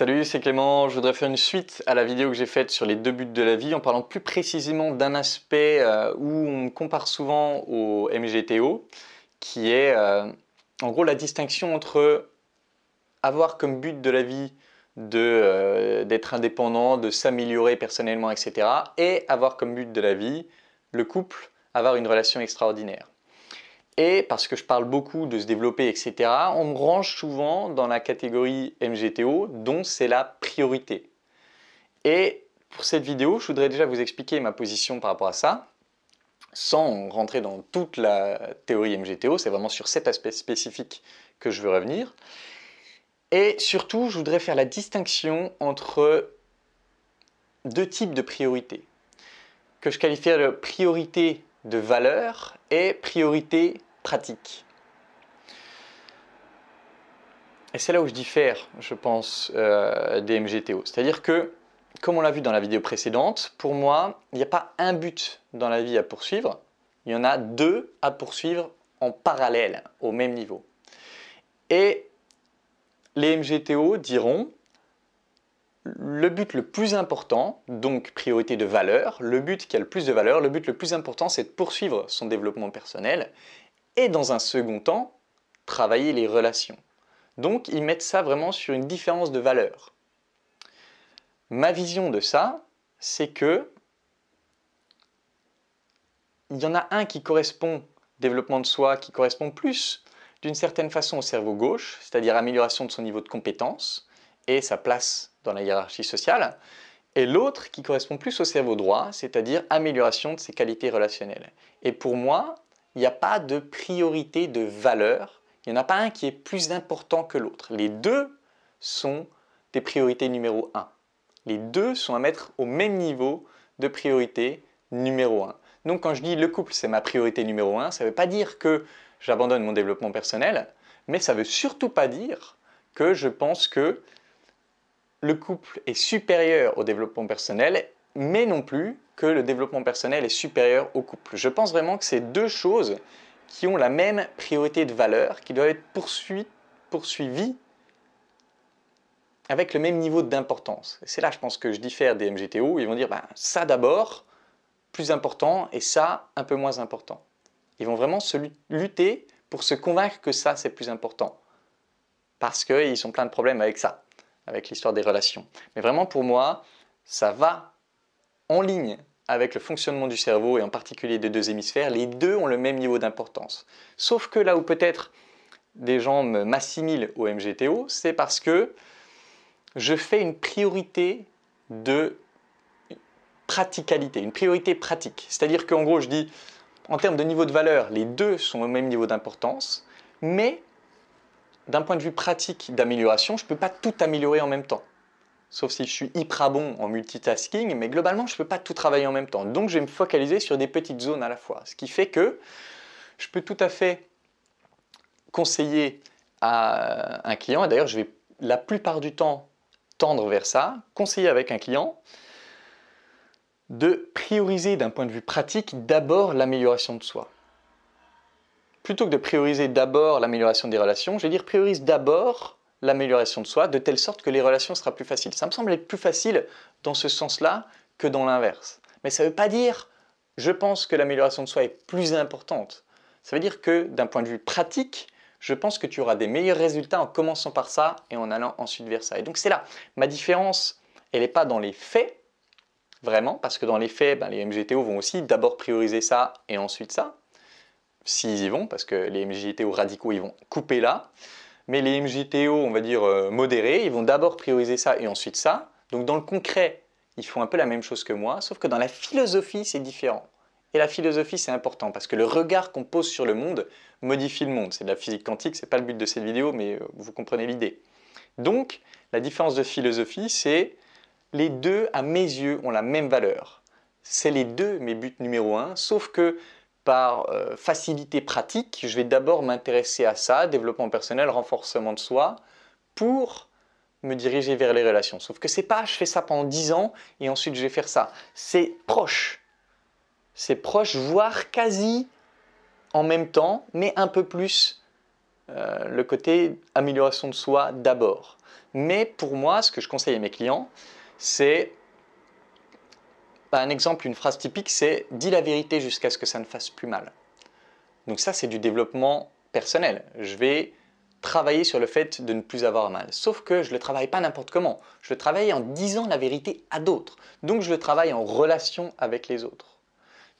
Salut, c'est Clément. Je voudrais faire une suite à la vidéo que j'ai faite sur les deux buts de la vie en parlant plus précisément d'un aspect euh, où on compare souvent au MGTO, qui est euh, en gros la distinction entre avoir comme but de la vie euh, d'être indépendant, de s'améliorer personnellement, etc. et avoir comme but de la vie le couple, avoir une relation extraordinaire. Et parce que je parle beaucoup de se développer, etc., on me range souvent dans la catégorie MGTO, dont c'est la priorité. Et pour cette vidéo, je voudrais déjà vous expliquer ma position par rapport à ça, sans rentrer dans toute la théorie MGTO, c'est vraiment sur cet aspect spécifique que je veux revenir. Et surtout, je voudrais faire la distinction entre deux types de priorités, que je qualifierais de priorité de valeur et priorité pratique. Et c'est là où je diffère, je pense, euh, des MGTO. C'est-à-dire que, comme on l'a vu dans la vidéo précédente, pour moi, il n'y a pas un but dans la vie à poursuivre, il y en a deux à poursuivre en parallèle, au même niveau. Et les MGTO diront, le but le plus important, donc priorité de valeur, le but qui a le plus de valeur, le but le plus important, c'est de poursuivre son développement personnel et dans un second temps, travailler les relations. Donc ils mettent ça vraiment sur une différence de valeur. Ma vision de ça, c'est que il y en a un qui correspond, développement de soi, qui correspond plus d'une certaine façon au cerveau gauche, c'est-à-dire amélioration de son niveau de compétence et sa place dans la hiérarchie sociale, et l'autre qui correspond plus au cerveau droit, c'est-à-dire amélioration de ses qualités relationnelles. Et pour moi, il n'y a pas de priorité de valeur. Il n'y en a pas un qui est plus important que l'autre. Les deux sont des priorités numéro un. Les deux sont à mettre au même niveau de priorité numéro un. Donc quand je dis le couple c'est ma priorité numéro un, ça ne veut pas dire que j'abandonne mon développement personnel, mais ça ne veut surtout pas dire que je pense que le couple est supérieur au développement personnel, mais non plus que le développement personnel est supérieur au couple. Je pense vraiment que c'est deux choses qui ont la même priorité de valeur, qui doivent être poursuivies, avec le même niveau d'importance. C'est là, je pense, que je diffère des MGTO. Ils vont dire ben, ça d'abord, plus important, et ça, un peu moins important. Ils vont vraiment se lutter pour se convaincre que ça, c'est plus important. Parce qu'ils ont plein de problèmes avec ça, avec l'histoire des relations. Mais vraiment, pour moi, ça va en ligne avec le fonctionnement du cerveau et en particulier des deux hémisphères, les deux ont le même niveau d'importance. Sauf que là où peut-être des gens m'assimilent au MGTO, c'est parce que je fais une priorité de praticalité, une priorité pratique. C'est-à-dire qu'en gros, je dis, en termes de niveau de valeur, les deux sont au même niveau d'importance, mais d'un point de vue pratique d'amélioration, je ne peux pas tout améliorer en même temps sauf si je suis hyper bon en multitasking, mais globalement, je ne peux pas tout travailler en même temps. Donc, je vais me focaliser sur des petites zones à la fois. Ce qui fait que je peux tout à fait conseiller à un client, et d'ailleurs, je vais la plupart du temps tendre vers ça, conseiller avec un client de prioriser d'un point de vue pratique d'abord l'amélioration de soi. Plutôt que de prioriser d'abord l'amélioration des relations, je vais dire priorise d'abord l'amélioration de soi, de telle sorte que les relations seront plus faciles. Ça me semble être plus facile dans ce sens-là que dans l'inverse. Mais ça ne veut pas dire, je pense que l'amélioration de soi est plus importante. Ça veut dire que d'un point de vue pratique, je pense que tu auras des meilleurs résultats en commençant par ça et en allant ensuite vers ça. Et donc c'est là, ma différence, elle n'est pas dans les faits, vraiment, parce que dans les faits, ben, les MGTO vont aussi d'abord prioriser ça et ensuite ça, s'ils y vont, parce que les MGTO radicaux, ils vont couper là. Mais les MJTO, on va dire euh, modérés, ils vont d'abord prioriser ça et ensuite ça. Donc dans le concret, ils font un peu la même chose que moi, sauf que dans la philosophie, c'est différent. Et la philosophie, c'est important parce que le regard qu'on pose sur le monde modifie le monde. C'est de la physique quantique, c'est pas le but de cette vidéo, mais euh, vous comprenez l'idée. Donc, la différence de philosophie, c'est les deux, à mes yeux, ont la même valeur. C'est les deux mes buts numéro un, sauf que par euh, facilité pratique, je vais d'abord m'intéresser à ça, développement personnel, renforcement de soi, pour me diriger vers les relations. Sauf que c'est pas je fais ça pendant 10 ans et ensuite je vais faire ça. C'est proche. C'est proche, voire quasi en même temps, mais un peu plus euh, le côté amélioration de soi d'abord. Mais pour moi, ce que je conseille à mes clients, c'est un exemple, une phrase typique, c'est dis la vérité jusqu'à ce que ça ne fasse plus mal. Donc ça, c'est du développement personnel. Je vais travailler sur le fait de ne plus avoir mal. Sauf que je ne le travaille pas n'importe comment. Je le travaille en disant la vérité à d'autres. Donc je le travaille en relation avec les autres.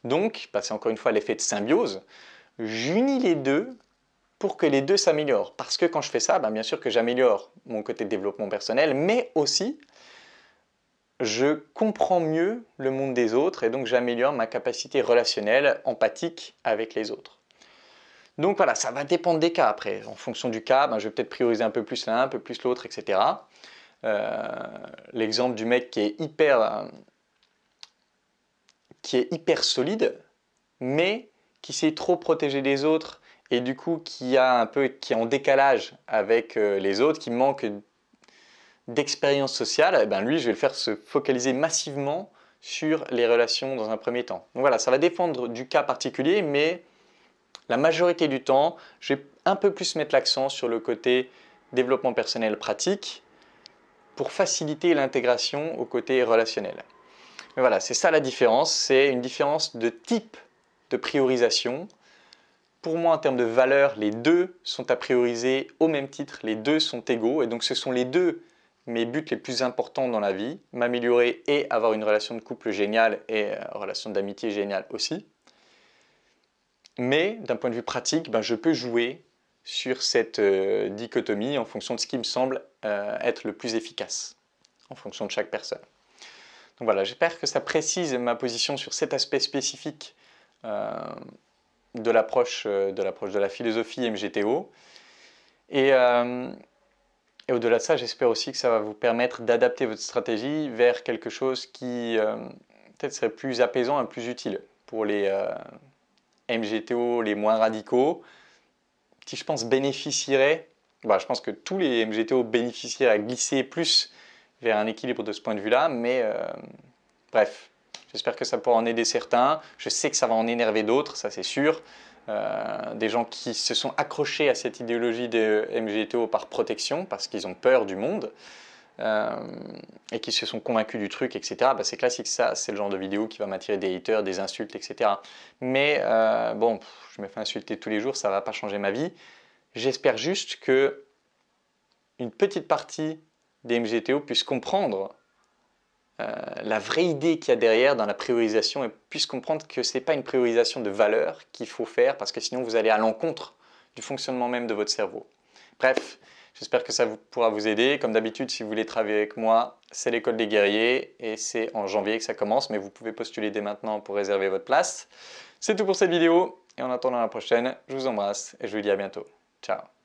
Donc, bah, c'est encore une fois l'effet de symbiose. J'unis les deux pour que les deux s'améliorent. Parce que quand je fais ça, bah, bien sûr que j'améliore mon côté de développement personnel, mais aussi je comprends mieux le monde des autres et donc j'améliore ma capacité relationnelle, empathique avec les autres. Donc voilà, ça va dépendre des cas après. En fonction du cas, ben, je vais peut-être prioriser un peu plus l'un, un peu plus l'autre, etc. Euh, l'exemple du mec qui est hyper, euh, qui est hyper solide, mais qui s'est trop protégé des autres et du coup qui a un peu qui est en décalage avec euh, les autres, qui manque d'expérience sociale, eh ben lui, je vais le faire se focaliser massivement sur les relations dans un premier temps. Donc voilà, ça va dépendre du cas particulier, mais la majorité du temps, je vais un peu plus mettre l'accent sur le côté développement personnel pratique pour faciliter l'intégration au côté relationnel. Mais voilà, c'est ça la différence, c'est une différence de type de priorisation. Pour moi, en termes de valeur, les deux sont à prioriser au même titre, les deux sont égaux, et donc ce sont les deux mes buts les plus importants dans la vie, m'améliorer et avoir une relation de couple géniale et euh, relation d'amitié géniale aussi. Mais d'un point de vue pratique, ben, je peux jouer sur cette euh, dichotomie en fonction de ce qui me semble euh, être le plus efficace, en fonction de chaque personne. Donc voilà, j'espère que ça précise ma position sur cet aspect spécifique de l'approche de, de la philosophie MGTO. Et et au-delà de ça, j'espère aussi que ça va vous permettre d'adapter votre stratégie vers quelque chose qui euh, peut-être serait plus apaisant et plus utile pour les euh, MGTO les moins radicaux, qui je pense bénéficieraient, bah, je pense que tous les MGTO bénéficieraient à glisser plus vers un équilibre de ce point de vue-là, mais euh, bref, j'espère que ça pourra en aider certains, je sais que ça va en énerver d'autres, ça c'est sûr, euh, des gens qui se sont accrochés à cette idéologie de MGTO par protection, parce qu'ils ont peur du monde, euh, et qui se sont convaincus du truc, etc. Bah, c'est classique, ça, c'est le genre de vidéo qui va m'attirer des haters, des insultes, etc. Mais euh, bon, je me fais insulter tous les jours, ça ne va pas changer ma vie. J'espère juste que une petite partie des MGTO puisse comprendre la vraie idée qu'il y a derrière dans la priorisation et puisse comprendre que ce n'est pas une priorisation de valeur qu'il faut faire parce que sinon vous allez à l'encontre du fonctionnement même de votre cerveau. Bref, j'espère que ça pourra vous aider. Comme d'habitude, si vous voulez travailler avec moi, c'est l'école des guerriers et c'est en janvier que ça commence, mais vous pouvez postuler dès maintenant pour réserver votre place. C'est tout pour cette vidéo et en attendant la prochaine, je vous embrasse et je vous dis à bientôt. Ciao